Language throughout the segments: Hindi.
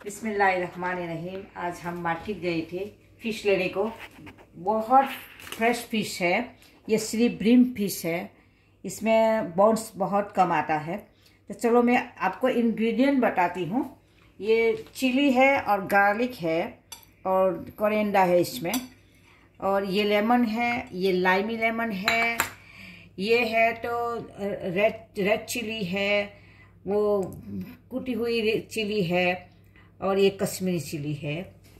बिस्मिल्लाहिर्रहमानिर्रहीम। आज हम मार्केट गए थे फ़िश लेने को। बहुत फ्रेश फ़िश है। ये श्री ब्रिम फ़िश है। इसमें बॉन्स बहुत कम आता है। तो चलो मैं आपको इंग्रेडिएंट बताती हूँ। ये चिली है और गार्लिक है और कोरेंडा है इसमें। और ये लेमन है, ये लाइमी लेमन है। ये है तो रेड रेड चिली है। वो कुटी हुई चिली है। और ये कश्मीरी चिली है।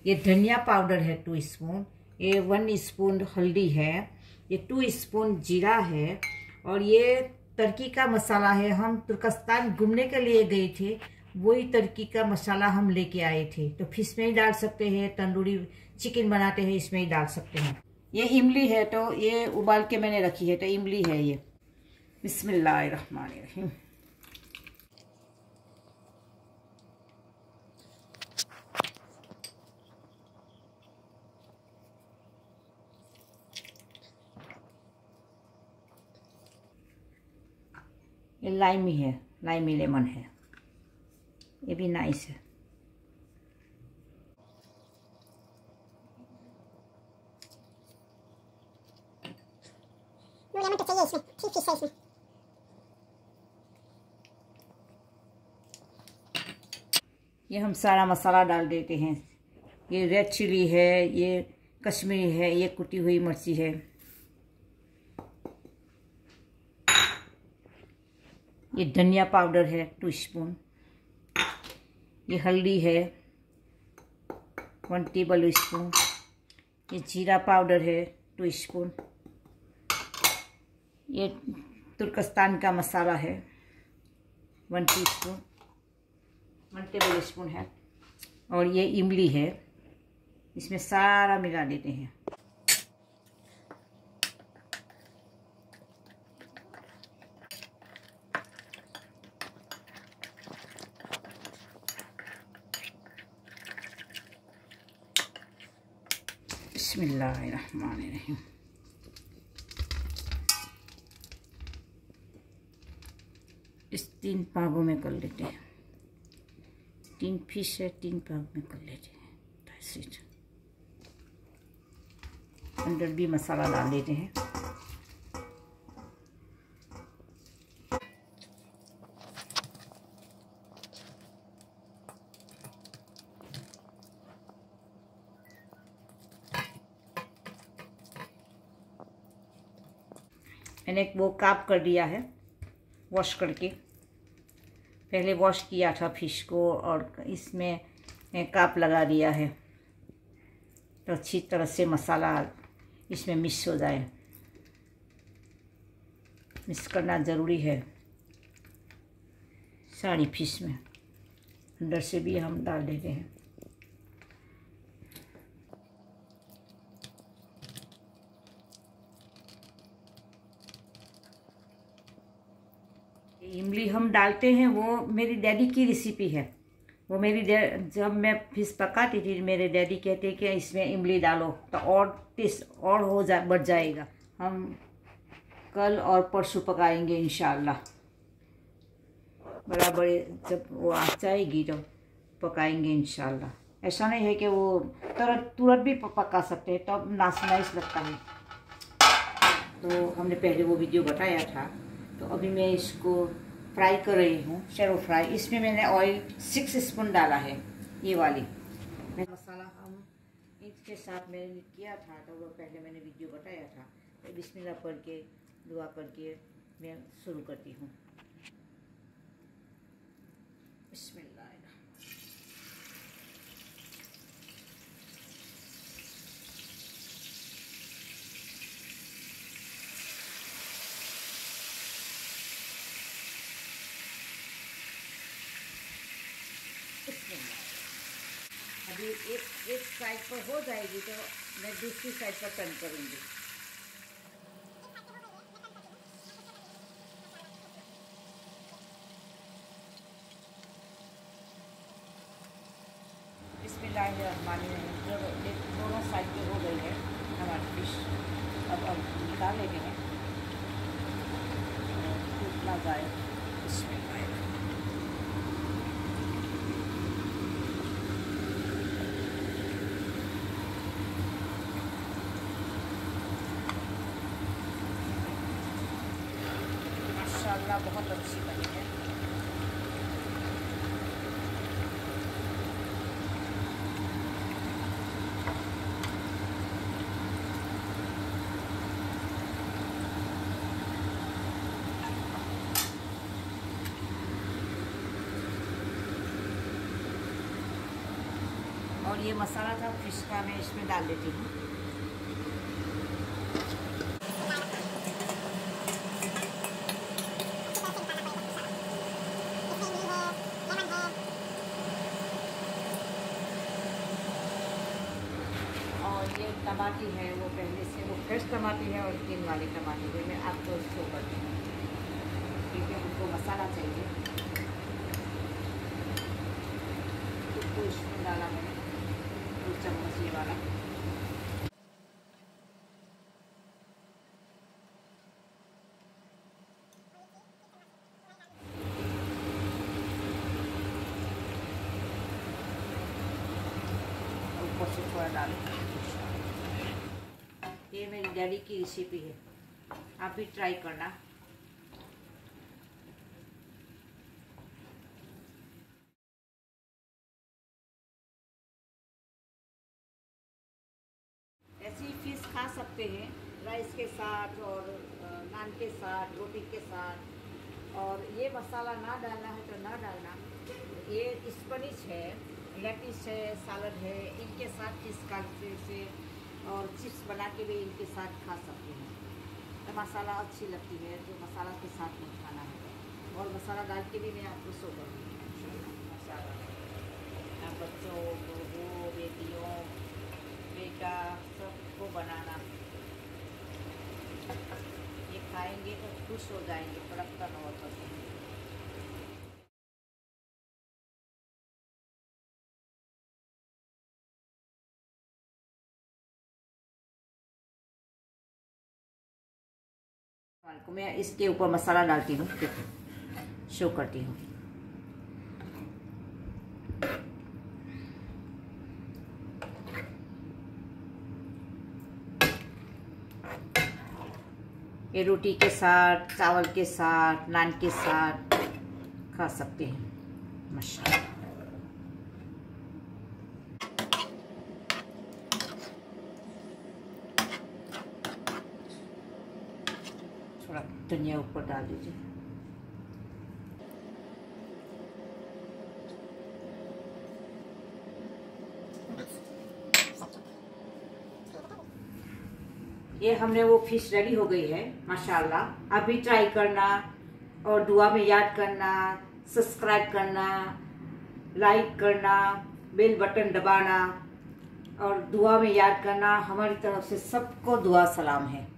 ये धनिया पाउडर है टू स्पून ये वन स्पून हल्दी है, ये टू स्पून जीरा है और ये तरकी का मसाला है। हम तुर्कस्तान घूमने के लिए गए थे, वही तरकी का मसाला हम लेके आए थे। तो फ़िश में ही डाल सकते हैं, तंदूरी चिकन बनाते हैं, इसमें ही डाल सकते हैं। ये इमली है तो ये उबाल के मैंने रखी है तो इमली है ये। बिस्मिल्लाहिर्रहमानिर्रहीम। ये लाइमी है लाइमी लेमन है। ये भी नाइस है। लेमन तो चाहिए इसमें ठीक फ़िश है इसमें ये हम सारा मसाला डाल देते हैं। ये रेड चिली है ये कश्मीरी है ये कुटी हुई मिर्ची है। ये धनिया पाउडर है टू स्पून ये हल्दी है वन टेबल स्पून ये जीरा पाउडर है टू स्पून ये तुर्कस्तान का मसाला है one teaspoon one tablespoon है. और ये इमली है, इसमें सारा मिला देते हैं। बिस्मिल्लाहिर्रहमानिर्रहीम। इस तीन पागों में कर लेते हैं। तीन फ़िश है, तीन पाग में कर लेते हैं। अंदर भी मसाला डाल लेते हैं। मैंने वो काप कर दिया है वॉश करके। पहले वॉश किया था फ़िश को और इसमें काप लगा दिया है। तो अच्छी तरह से मसाला इसमें मिक्स हो जाए। मिक्स करना ज़रूरी है सारी फ़िश में। अंदर से भी हम डाल देते हैं। इमली हम डालते हैं, वो मेरी डैडी की रेसिपी है। वो मेरी जब मैं फ़िश पकाती थी, मेरे डैडी कहते कि इसमें इमली डालो तो और टेस्ट और हो जा, बढ़ जाएगा। हम कल और परसों पकाएँगे इन बराबर जब वो आ जाएगी तो पकाएँगे इन ऐसा नहीं है कि वो तुरंत तुरंत भी पका सकते हैं, तब तो नाश नाइस लगता है। तो हमने पहले वो वीडियो बताया था। तो अभी मैं इसको फ्राई कर रही हूँ शेरो फ्राई इसमें मैंने ऑयल सिक्स स्पून डाला है, ये वाली। मैं मसाला हम इसके साथ मैंने किया था तो वो पहले मैंने वीडियो बताया था। तो बिस्मिल्लाह पढ़ के, दुआ करके मैं शुरू करती हूँ बिस्मिल्लाह अभी एक एक साइड पर हो जाएगी तो मैं दूसरी साइड पर टर्न करूँगी। इसमें मानी जो दोनों साइड पे हो गई है हमारी फ़िश अब अब निकालेंगे। टूट ना जाए? इसमें बहुत अच्छी बनी है। और ये मसाला था, फ़िश का मैं इसमें डाल देती हूँ और ये टमाटी है, वो पहले से वो फ्रेश टमाटी है और तीन वाली टमाटी है। मैं आपको करती हूँ क्योंकि हमको मसाला चाहिए। इसमें डाला मैंने, दो चम्मच ये वाला। थोड़ा डाल। ये मेरी डैडी की रेसिपी है। आप भी ट्राई करना। ऐसी फ़िश खा सकते हैं राइस के साथ और नान के साथ रोटी के साथ। और ये मसाला ना डालना है तो ना डालना। ये स्पनिश है लेटिस है सालड है, इनके साथ फ़िश काटते से और चिप्स बना के भी इनके साथ खा सकते हैं। तो मसाला अच्छी लगती है तो मसाला के साथ में खाना है। और मसाला डाल के भी मैं आपको शो करूँगी मसाला। बच्चों लोगों बेटियों, बेटा, सबको बनाना। ये खाएँगे तो खुश हो जाएँगे तड़पता नौ को मैं इसके ऊपर मसाला डालती हूँ। शो करती हूँ। ये रोटी के साथ, चावल के साथ, नान के साथ खा सकते हैं। माशा थोड़ा धनिया ऊपर डाल दीजिए। ये हमने वो फ़िश रेडी हो गई है, माशाल्लाह। अभी ट्राई करना और दुआ में याद करना सब्सक्राइब करना लाइक करना बेल बटन दबाना और दुआ में याद करना। हमारी तरफ़ से सबको दुआ सलाम है।